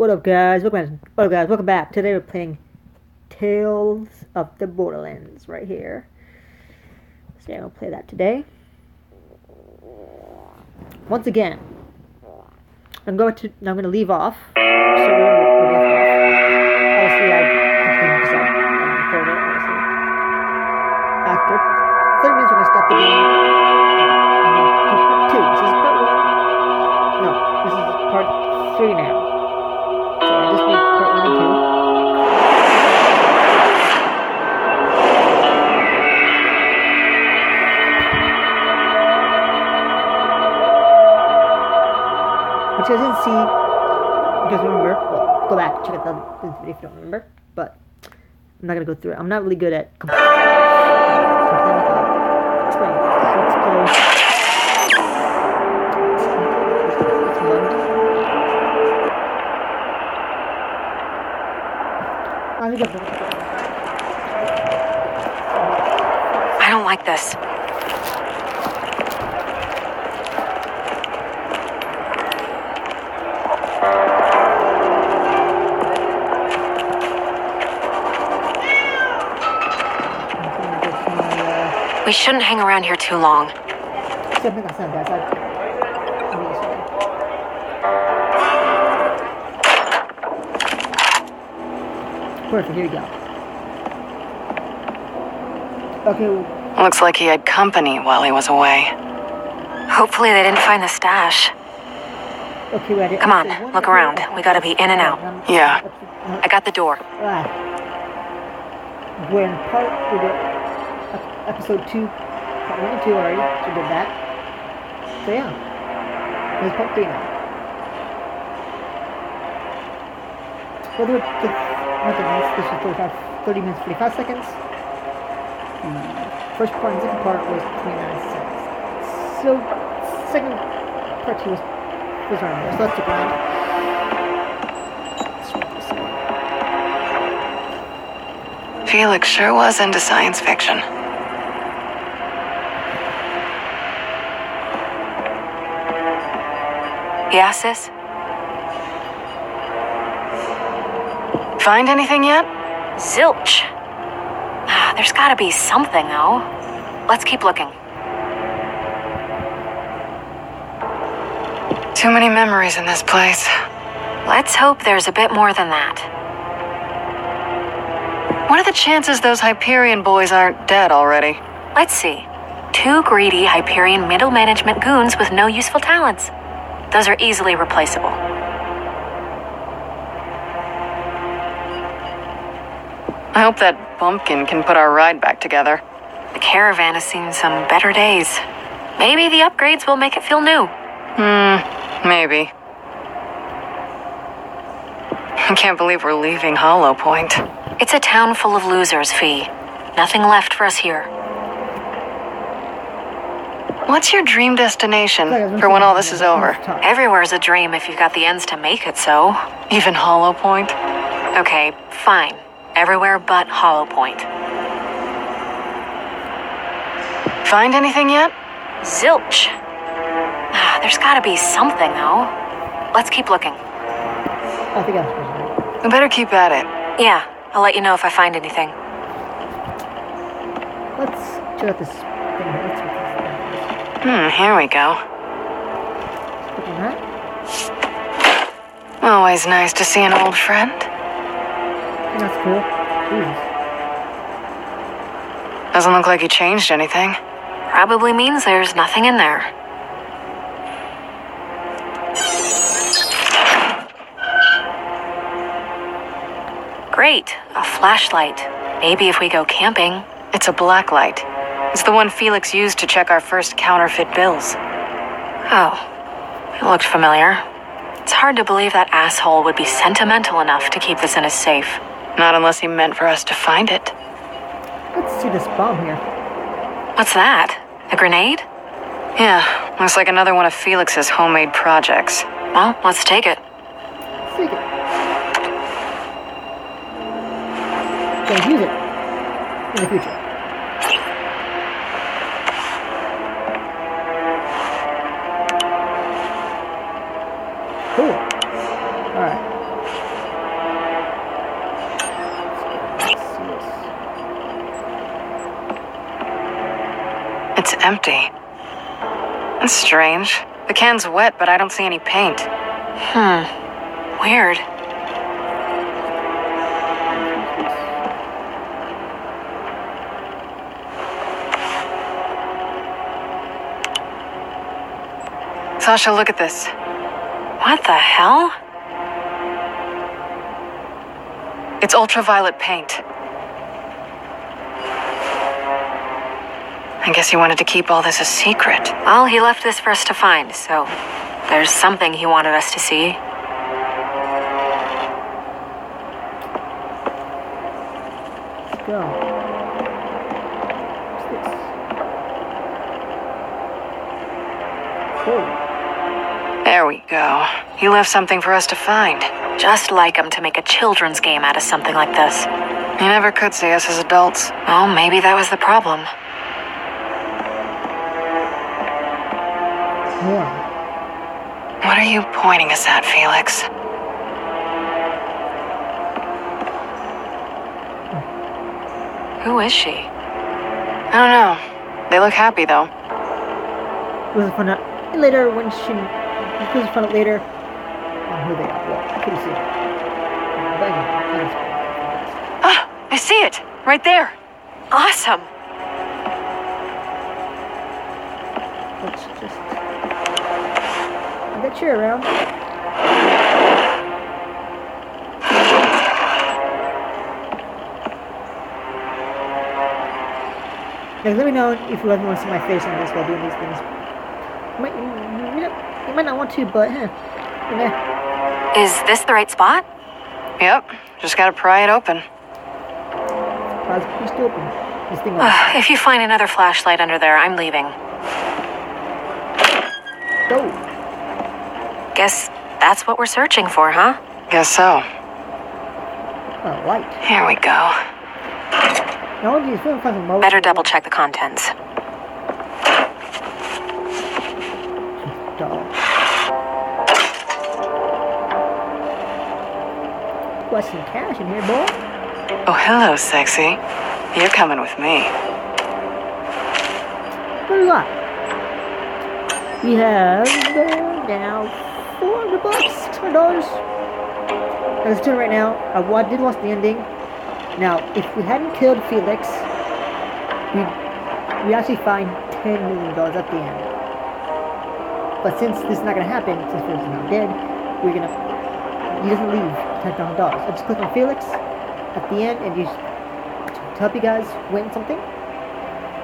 What up, guys? Welcome, what up, guys? Welcome back. Today we're playing Tales of the Borderlands right here. So yeah, we'll play that today. Once again, I'm going to. I'm going to leave off. So. Obviously, I continued because I I recorded. Obviously, after 30 minutes, we're going to stop the game. Two. This is part one. No, this is part three now. See. You guys remember? Well, go back check out the, video if you don't remember. But I'm not gonna go through it. I'm not really good at. I don't like this. We shouldn't hang around here too long. Perfect, here we go. Okay. Looks like he had company while he was away. Hopefully, they didn't find the stash. Okay, ready. Come on, look around. We gotta be in and out. Yeah. I got the door. Episode two, part one and two already. So did that. So yeah, this is part three now. Well, the, the, not the this was 45, 30 minutes, 45 seconds. The first part and second part was 29 seconds. So, second part two was, was around there. So wrap this up. Felix sure was into science fiction. Sis? Find anything yet? Zilch. Ah, There's gotta be something, though. Let's keep looking. Too many memories in this place. Let's hope there's a bit more than that. What are the chances those Hyperion boys aren't dead already? Let's see. Two greedy Hyperion middle management goons with no useful talents. Those are easily replaceable. I hope that bumpkin can put our ride back together. The caravan has seen some better days. Maybe the upgrades will make it feel new. Hmm, maybe. I can't believe we're leaving Hollow Point. It's a town full of losers, Fee. Nothing left for us here. What's your dream destination for when all this is over? Everywhere's a dream if you've got the ends to make it so. Even Hollow Point? Okay, fine. Everywhere but Hollow Point. Find anything yet? Zilch. Ah, There's gotta be something, though. Let's keep looking. I think I'm supposed to. We better keep at it. Yeah, I'll let you know if I find anything. Let's do out this Hmm, here we go. Click on that. Always nice to see an old friend. That's cool. Jesus. Doesn't look like he changed anything. Probably means there's nothing in there. Great, a flashlight. Maybe if we go camping. It's a black light. It's the one Felix used to check our first counterfeit bills. Oh, it looked familiar. It's hard to believe that asshole would be sentimental enough to keep this in his safe. Not unless he meant for us to find it. Let's see this bomb here. What's that? A grenade? Yeah, looks like another one of Felix's homemade projects. Well, let's take it. Take it. Gonna use it in the future. Cool. All right. It's empty. That's strange. The can's wet, but I don't see any paint. Hmm. Weird. Sasha, look at this. What the hell? It's ultraviolet paint. I guess he wanted to keep all this a secret. Well, he left this for us to find, so there's something he wanted us to see. Go. What's this? Oh, There we go. He left something for us to find. Just like him to make a children's game out of something like this. He never could see us as adults. Well, maybe that was the problem. more. What are you pointing us at, Felix? Who is she? I don't know. They look happy, though. We'll find out later when she. We'll find out later on who they are. Well, I couldn't see. Anyway, Ah, I see it! Right there! Awesome! Let's just. Move that chair around. Guys, let me know if you guys want to see my face on this while doing these things. You might, you, know, you might not want to, but yeah. Is this the right spot? Yep, just gotta pry it open. Please open this thing. Ugh, if you find another flashlight under there, I'm leaving. Go. Guess that's what we're searching for, huh? Guess so. Oh, light. Here we go. Now, all find some Better double check the contents. Got some cash in here, boy. Oh, hello, sexy. You're coming with me. What do we have uh, now 400 bucks, 600 dollars. Let's do it right now. I did watch the ending. Now, if we hadn't killed Felix, we we actually find 10 million dollars at the end. But since this is not gonna happen, since Felix is not dead, we're gonna he doesn't leave ten thousand dollars. I just click on Felix at the end and just to help you guys win something,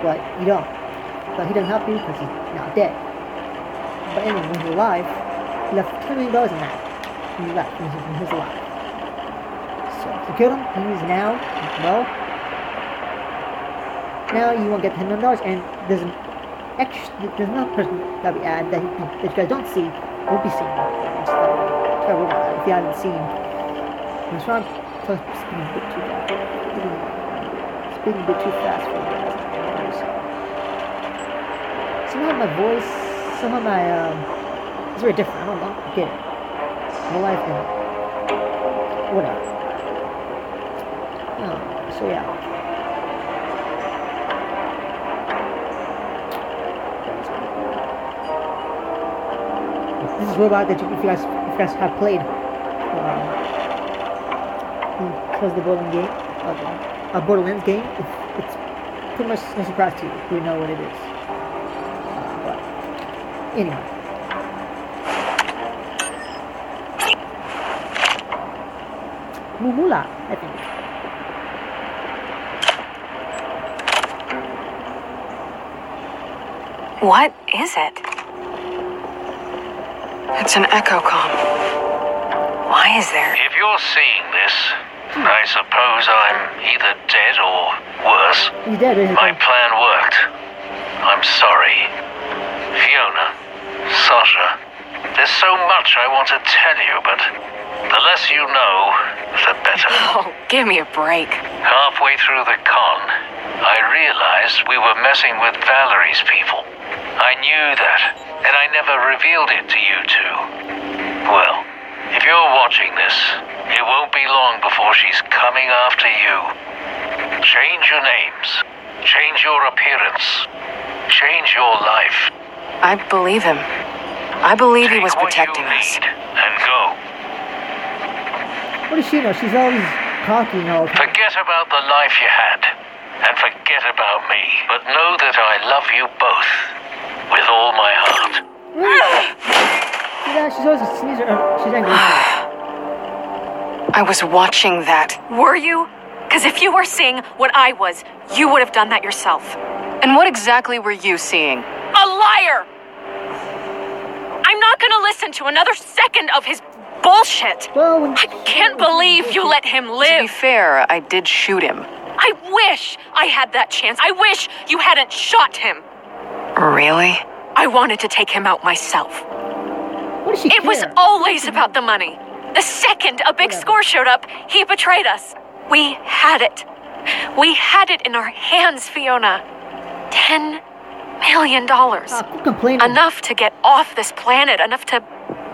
but you don't. But he doesn't help you because he's not dead. But anyway, when he's alive, he left ten million dollars in that. He left, when he was alive. So if you kill him, he's now well. Now you won't get ten million dollars, and there's an extra. There's another person that we add that, you- that you guys don't see, won't be seen. Robot guy, If you haven't seen, I'm trying to speak a bit too fast. Speaking a bit too fast for you guys. Somehow my voice, somehow my um, it's very different. I don't, I don't get it. My life and whatever. Oh, so yeah. This is robot that you, if you guys, if you guys have played, um, because the Borderlands game, uh, a Borderlands game, it's, it's pretty much no surprise to you. You know what it is. Uh, but anyway. Mumula, I think. What is it? It's an echocom. Why is there? If you're seeing this, I suppose I'm either dead or worse. He's dead, isn't My he? plan worked. I'm sorry. Fiona, Sasha, there's so much I want to tell you, but the less you know, the better. Oh, give me a break. Halfway through the con, I realized we were messing with Valerie's people. I knew that, and I never revealed it to you two. Well, if you're watching this, it won't be long before she's coming after you. Change your names, change your appearance. change your life. I believe him. I believe he Take was what protecting you us. need and go. What does she know? She's always cocky and all. Forget about the life you had, and forget about me. But know that I love you both with all my heart. See that? She's always a sneezer. Uh, she's angry. I was watching that. Were you? Because if you were seeing what I was, you would have done that yourself. And what exactly were you seeing? A liar! I'm not gonna listen to another second of his bullshit. well, I can't believe you let him live. To be fair, I did shoot him. I wish I had that chance. I wish you hadn't shot him. Really? I wanted to take him out myself. What does she It was always about the money. The second a big score showed up, he betrayed us. We had it. We had it in our hands, Fiona. Ten million dollars. Ah. Enough to get off this planet, enough to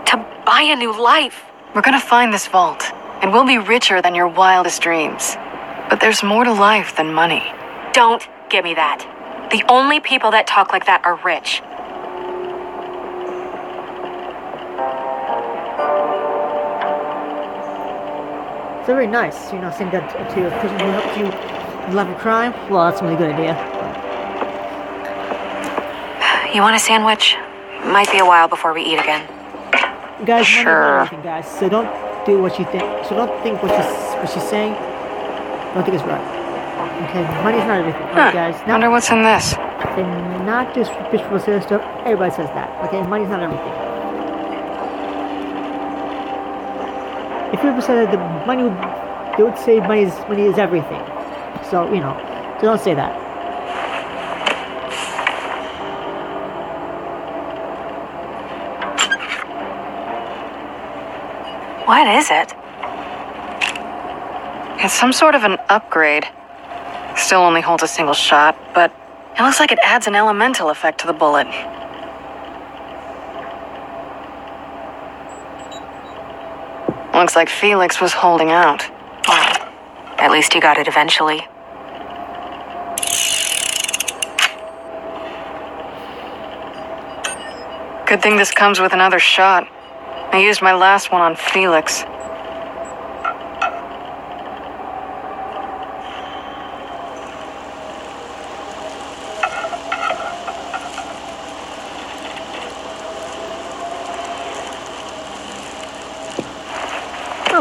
to buy a new life. We're gonna find this vault, and we'll be richer than your wildest dreams. But there's more to life than money. Don't give me that. The only people that talk like that are rich. It's very nice, you know, saying that to a person who helps you love a crime. Well, that's a really good idea. You want a sandwich? Might be a while before we eat again. Guys, Sure. everything, guys. So don't do what you think. So don't think what she's what she's saying. Don't think it's right. Okay, money's not everything. Huh. Alright, guys. Wonder Not, what's in this. and not just bitch people say stuff. Everybody says that. Okay, money's not everything. If people said that the money, they would say money is money is everything. So you know, so don't say that. What is it? It's some sort of an upgrade. Still only holds a single shot, but it looks like it adds an elemental effect to the bullet. Looks like Felix was holding out. Well, at least he got it eventually. Good thing this comes with another shot. I used my last one on Felix.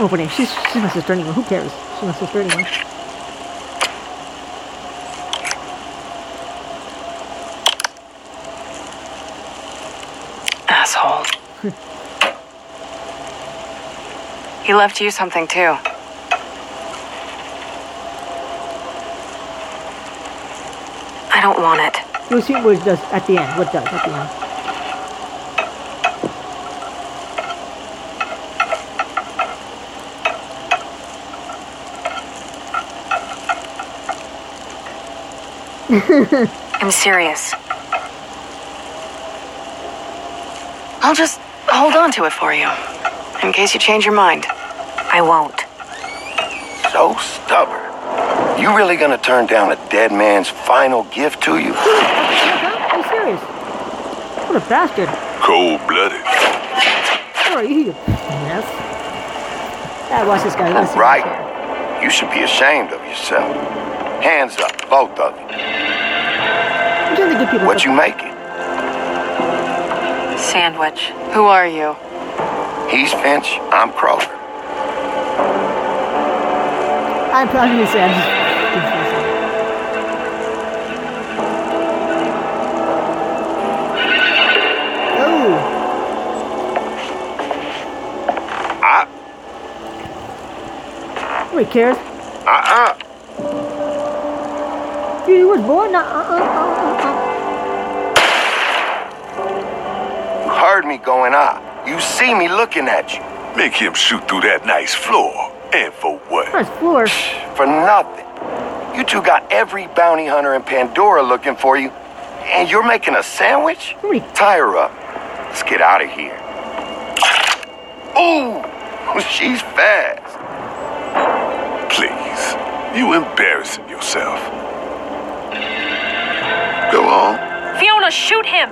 I'm opening. She's she's my sister anyway. Who cares? She's my sister anyway. Asshole. he left you something too. I don't want it. You'll see what it does at the end. What does at the end. I'm serious. I'll just hold on to it for you. In case you change your mind. I won't. So stubborn. You really gonna turn down a dead man's final gift to you? Are you serious? What a bastard. Cold blooded. Who are you? Yes. Ah, watch this guy. Listen. Right. You should be ashamed of yourself. Hands up, both of you. What you making? Sandwich. Who are you? He's Finch, I'm Kroger. I'm probably gonna say I'm just. Oh, I, nobody cares. uh-uh. You was born. Uh, Heard me going ah. You see me looking at you. Make him shoot through that nice floor. And for what? Nice floor. For nothing. You two got every bounty hunter in Pandora looking for you. And you're making a sandwich? Nobody. Tie her up. Let's get out of here. Ooh, she's fast. Please. You embarrassing yourself. Go on. Fiona shoot him.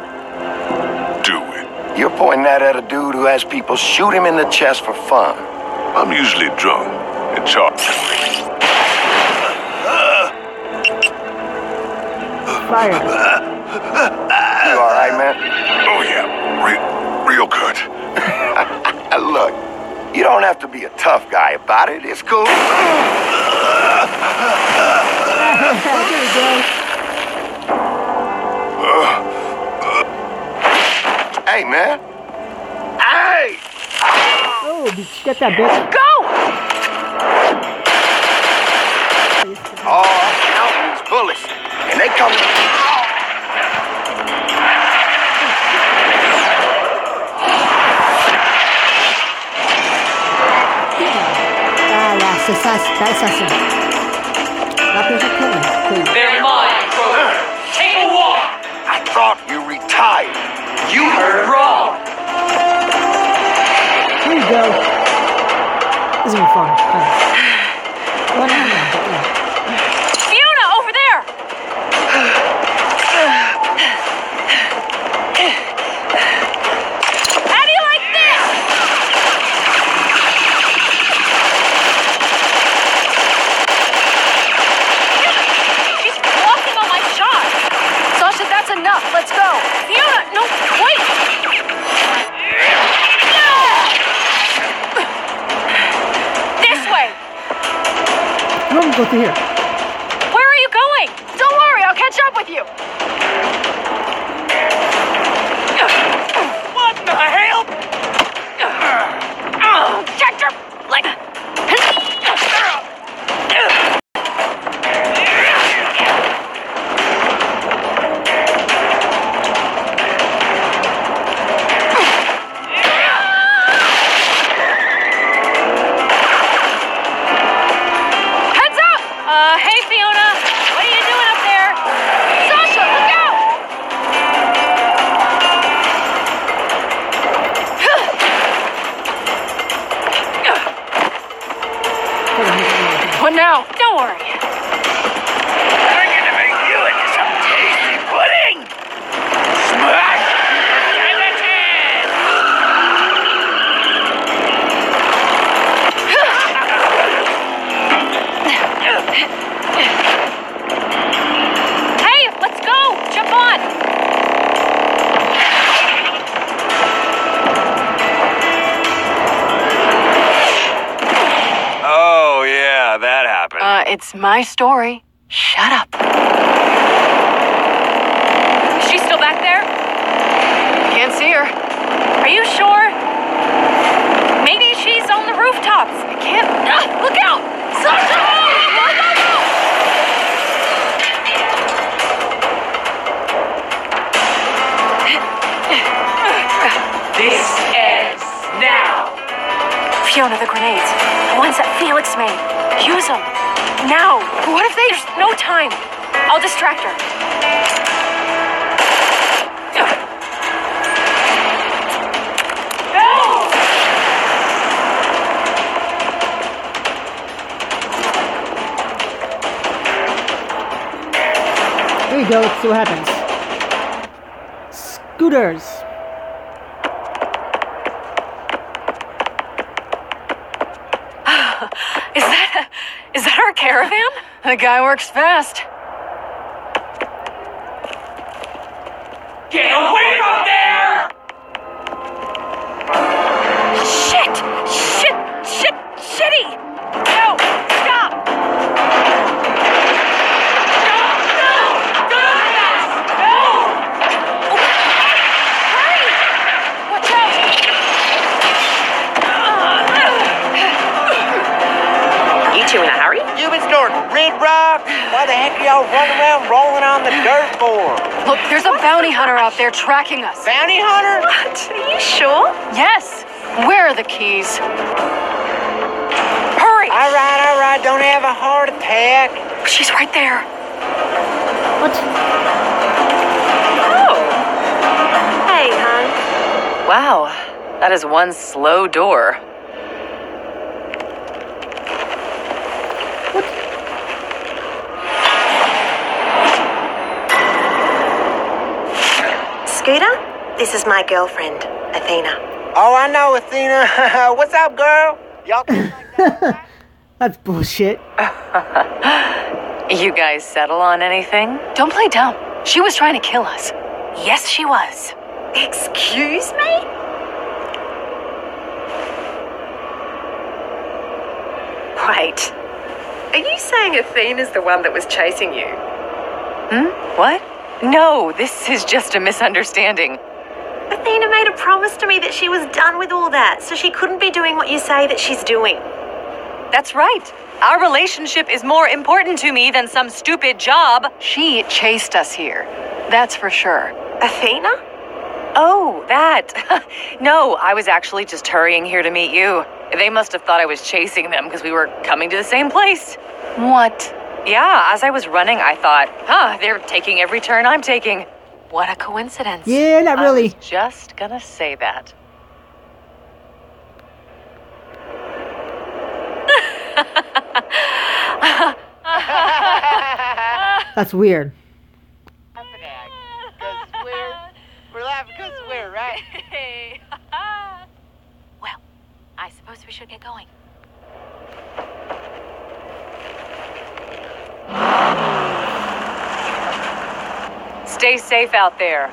Do it. You're pointing that at a dude who has people shoot him in the chest for fun. I'm usually drunk and charged. Fire. You all right, man? Oh, yeah. Real, real good. Look, you don't have to be a tough guy about it. It's cool. Hey, man. Hey! Oh, get that bitch. Go! Oh, I'm counting these bullets. And they come. Ah, la assassin. La assassin. La person killing. Cool. They're mine, Kroger. Take a walk. I thought you retired. You heard wrong. Here you go. This is gonna be fun. Thanks. Well, no, no, but yeah. Fiona, over there! How do you like this? She's blocking all my shots. Sasha, that's enough. Let's go. Fiona, no, wait! This way! You want me to go through here? It's my story. Shut up. Is she still back there? Can't see her. Are you sure? Maybe she's on the rooftops. I can't. Ah, look out! Sasha! Look out! This ends now. Fiona, the grenades. The ones that Felix made. Use them. Now. What if they. There's no time. I'll distract her. Here you go. Let's see what happens. Scooters. Is that is that our caravan? The guy works fast. Bounty hunter tracking us. Bounty hunter? What? Are you sure? Yes. Where are the keys? Hurry! All right, all right, don't have a heart attack. She's right there. What? Oh. Hey, hon. Wow, that is one slow door. This is my girlfriend, Athena. Oh, I know, Athena. What's up, girl? Y'all like that? That's bullshit. You guys settle on anything? Don't play dumb. She was trying to kill us. Yes, she was. Excuse me? Wait. Are you saying Athena's the one that was chasing you? Hmm? What? No, this is just a misunderstanding. Athena made a promise to me that she was done with all that, so she couldn't be doing what you say that she's doing. That's right. Our relationship is more important to me than some stupid job. She chased us here. That's for sure. Athena? Oh, that. no, I was actually just hurrying here to meet you. They must have thought I was chasing them because we were coming to the same place. What? Yeah, as I was running, I thought, huh, they're taking every turn I'm taking. What a coincidence. Yeah, not I really. was just gonna say that. That's weird. We're, we're laughing because we're, right? well, I suppose we should get going. Stay safe out there.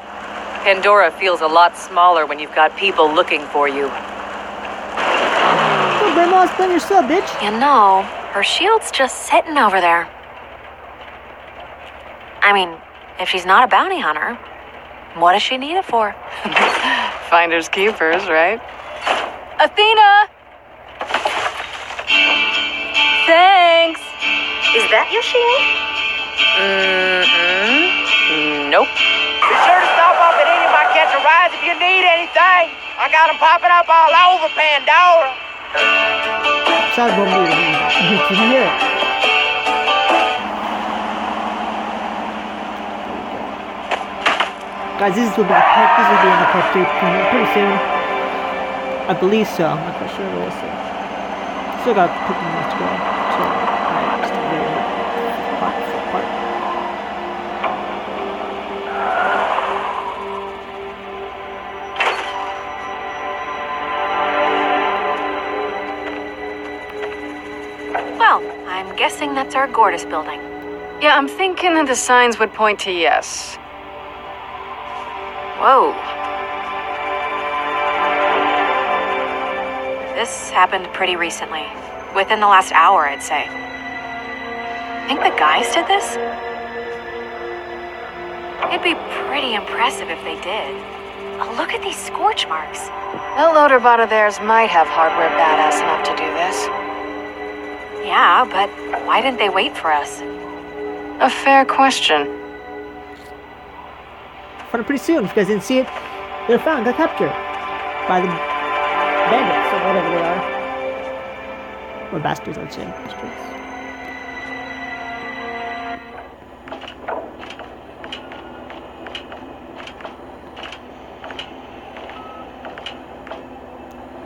Pandora feels a lot smaller when you've got people looking for you. Oh, Grandma, explain yourself, bitch. You know, her shield's just sitting over there. I mean, if she's not a bounty hunter, what does she need it for? Finders keepers, right? Athena! Thanks! Is that your shield? Mm-mm. Nope. Be sure to stop off at any of my catch a rides if you need anything. I got them popping up all over Pandora. Sounds one weird. You can hear it. Guys, this will be part, this will be in the part three pretty, pretty soon. I believe so. I'm not quite sure, but we'll see. Still got a guessing that's our Gortys building. Yeah, I'm thinking that the signs would point to yes. Whoa. This happened pretty recently. Within the last hour, I'd say. Think the guys did this? It'd be pretty impressive if they did. Oh, look at these scorch marks. That loader bot of theirs might have hardware badass enough to do this. Yeah, but why didn't they wait for us? A fair question. It pretty soon. If you guys didn't see it, they're found, got captured by the bandits or whatever they are. Or bastards, I'd say. Bastards.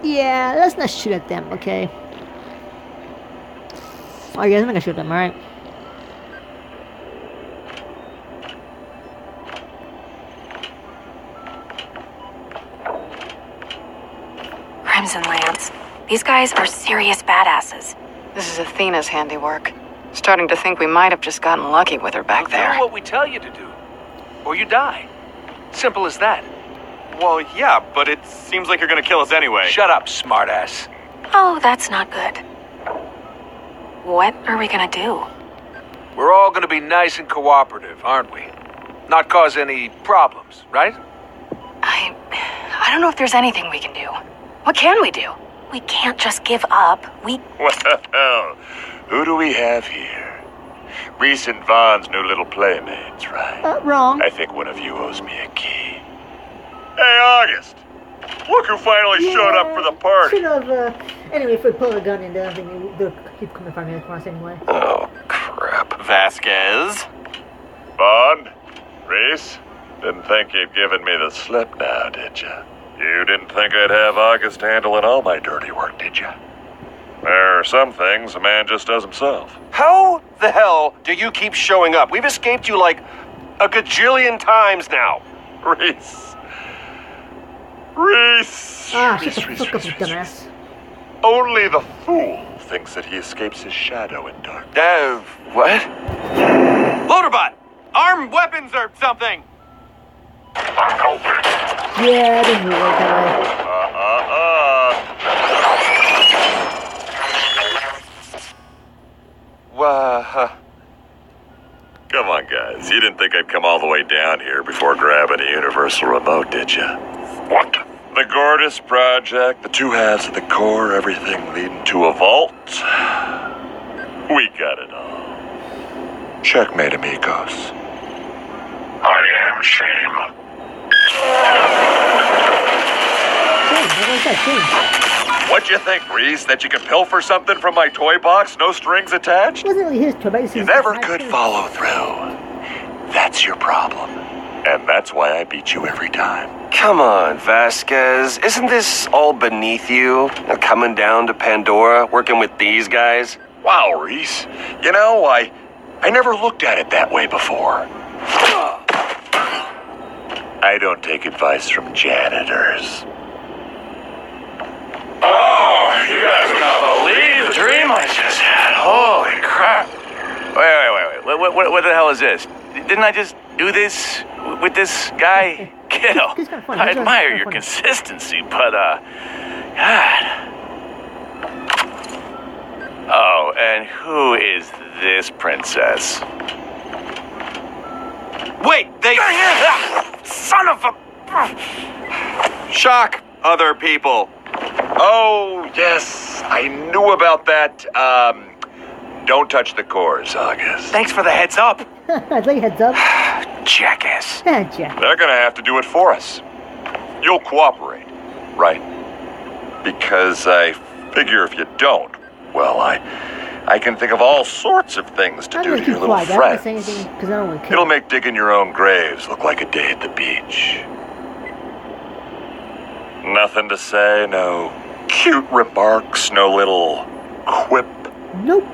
Yeah, let's not shoot at them, okay? Oh, yeah, I'm gonna shoot them, alright? Crimson Lance. These guys are serious badasses. This is Athena's handiwork. Starting to think we might have just gotten lucky with her back Do there. what we tell you to do, or you die. Simple as that. Well, yeah, but it seems like you're gonna kill us anyway. Shut up, smartass. Oh, that's not good. What are we gonna do? We're all gonna be nice and cooperative, aren't we? Not cause any problems, right? I. I don't know if there's anything we can do. What can we do? We can't just give up. We. Well, who do we have here? Rhys and Vaughn's new little playmates, right? Uh, wrong. I think one of you owes me a key. Hey, August! Look who finally showed up for the party! Should have, uh, anyway, if we pull a gun into them, then they'll keep coming from here for us anyway. Oh, crap. Vasquez. Vaughn? Rhys? Didn't think you'd given me the slip now, did you? You didn't think I'd have August handling all my dirty work, did you? There are some things a man just does himself. How the hell do you keep showing up? We've escaped you like a gajillion times now. Rhys, Rhys! Ah, shut Rhys, the Rhys, fuck up, Rhys, you dumbass. Only the fool thinks that he escapes his shadow in dark. Uh, what? Loaderbot! Arm weapons or something! Yeah, it didn't really work that Uh, uh, uh. Come on, guys. You didn't think I'd come all the way down here before grabbing a universal remote, did you? What? The Gortys Project, the two halves of the core, everything leading to a vault. We got it all. Checkmate, amigos. I am shame. what was that? What'd you think, Rhys? That you could pilfer something from my toy box, no strings attached? Wasn't really his toy, but You never could follow through. That's your problem. And that's why I beat you every time. Come on, Vasquez. Isn't this all beneath you? Coming down to Pandora, working with these guys? Wow, Rhys. You know, I I never looked at it that way before. I don't take advice from janitors. Oh, you guys would not believe the dream I just had. Holy crap. Wait, wait, wait, wait. What, what, what the hell is this? Didn't I just do this with this guy? Kiddo, He's kinda funny. I He's admire kinda your funny. consistency, but, uh, God. Oh, and who is this princess? Wait, they. Son of a. Shock other people. Oh, yes. I knew about that. Um don't touch the cores, August. Thanks for the heads up. I'd lay heads up. Jackass. Ah, Jack. They're gonna have to do it for us. You'll cooperate, right? Because I figure if you don't, well, I I can think of all sorts of things to I'm do gonna your little quiet. I friends. say anything I don't to kill. It'll make digging your own graves look like a day at the beach. Nothing to say, no cute remarks, no little quip. Nope.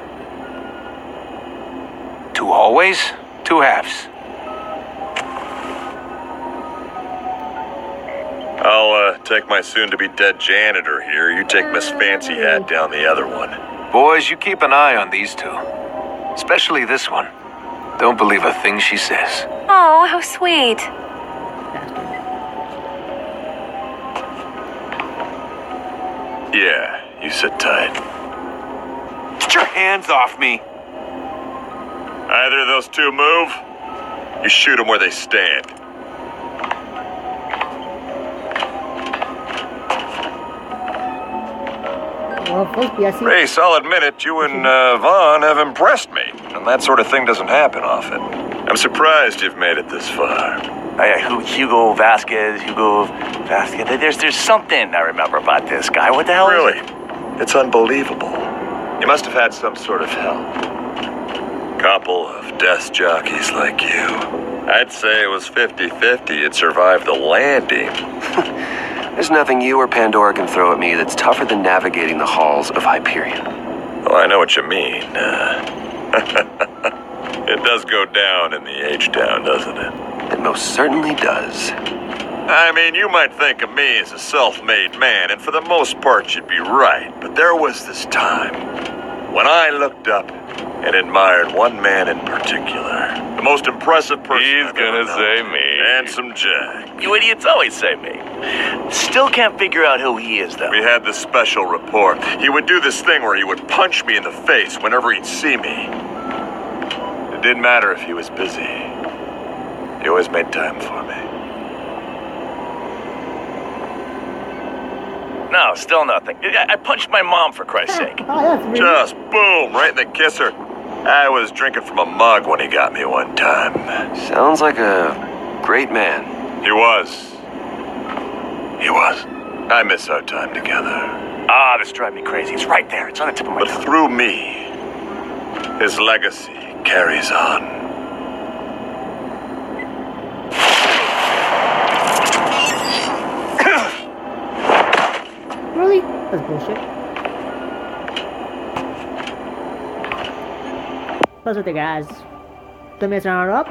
Two hallways, two halves. I'll uh, take my soon-to-be dead janitor here. You take Miss Fancy Hat down the other one. Boys, you keep an eye on these two. Especially this one. Don't believe a thing she says. Oh, how sweet. Yeah, you sit tight. Get your hands off me. Either of those two move, you shoot them where they stand. Well, supposed to. I see. Rhys, I'll admit it, you and uh, Vaughn have impressed me, and that sort of thing doesn't happen often. I'm surprised you've made it this far. Oh, yeah, Hugo Vasquez, Hugo Vasquez. There's, there's something I remember about this guy. What the hell? is Really? it? It's unbelievable. You must have had some sort of help. Couple of death jockeys like you. I'd say it was 50 50 you'd survive the landing. There's nothing you or Pandora can throw at me that's tougher than navigating the halls of Hyperion. Oh, I know what you mean. Uh, it does go down in the H Town, doesn't it? It most certainly does. I mean, you might think of me as a self made man, and for the most part, you'd be right. But there was this time when I looked up and admired one man in particular. The most impressive person. He's I've gonna ever known. say me. Handsome Jack. You idiots always say me. Still can't figure out who he is, though. We had this special rapport. He would do this thing where he would punch me in the face whenever he'd see me. It didn't matter if he was busy. He always made time for me. No, still nothing. I, I punched my mom, for Christ's sake. Oh, that's really. Just boom, right in the kisser. I was drinking from a mug when he got me one time. Sounds like a great man. He was. He was. I miss our time together. Ah, this drives me crazy. It's right there. It's on the tip of my But tongue. through me, his legacy carries on. Really? That's bullshit. What's with the guys? Minutes are up.